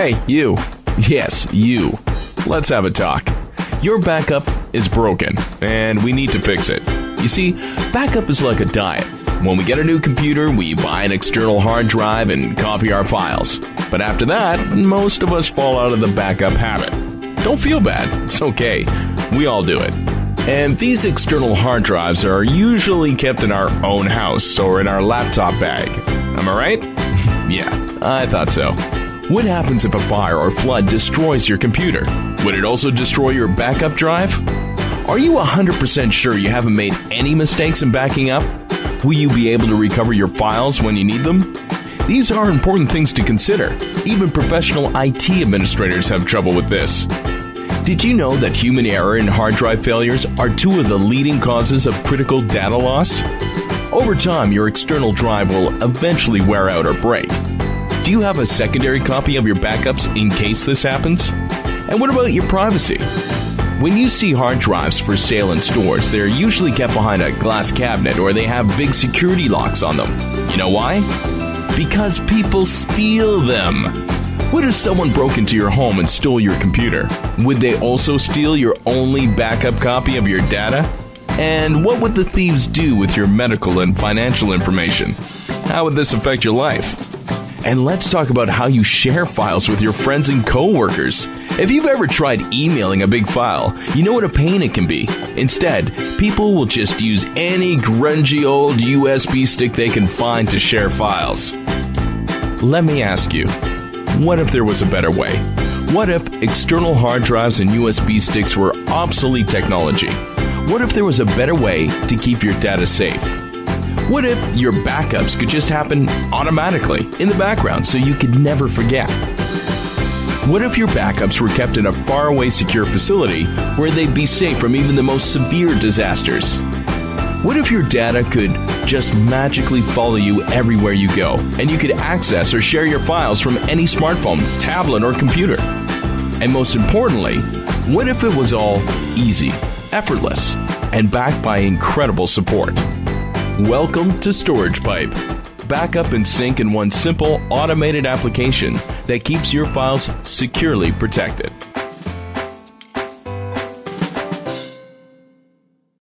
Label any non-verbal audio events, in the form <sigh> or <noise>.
Hey, you. Yes, you. Let's have a talk. Your backup is broken, and we need to fix it. You see, backup is like a diet. When we get a new computer, we buy an external hard drive and copy our files. But after that, most of us fall out of the backup habit. Don't feel bad, it's okay. We all do it. And these external hard drives are usually kept in our own house or in our laptop bag. Am I right? <laughs> yeah, I thought so. What happens if a fire or flood destroys your computer? Would it also destroy your backup drive? Are you 100% sure you haven't made any mistakes in backing up? Will you be able to recover your files when you need them? These are important things to consider. Even professional IT administrators have trouble with this. Did you know that human error and hard drive failures are two of the leading causes of critical data loss? Over time, your external drive will eventually wear out or break. Do you have a secondary copy of your backups in case this happens? And what about your privacy? When you see hard drives for sale in stores, they're usually kept behind a glass cabinet or they have big security locks on them. You know why? Because people steal them. What if someone broke into your home and stole your computer? Would they also steal your only backup copy of your data? And what would the thieves do with your medical and financial information? How would this affect your life? And let's talk about how you share files with your friends and coworkers. If you've ever tried emailing a big file, you know what a pain it can be. Instead, people will just use any grungy old USB stick they can find to share files. Let me ask you what if there was a better way? What if external hard drives and USB sticks were obsolete technology? What if there was a better way to keep your data safe? What if your backups could just happen automatically in the background so you could never forget? What if your backups were kept in a faraway secure facility where they'd be safe from even the most severe disasters? What if your data could just magically follow you everywhere you go and you could access or share your files from any smartphone, tablet, or computer? And most importantly, what if it was all easy, effortless, and backed by incredible support? Welcome to Storagepipe. Backup and sync in one simple, automated application that keeps your files securely protected.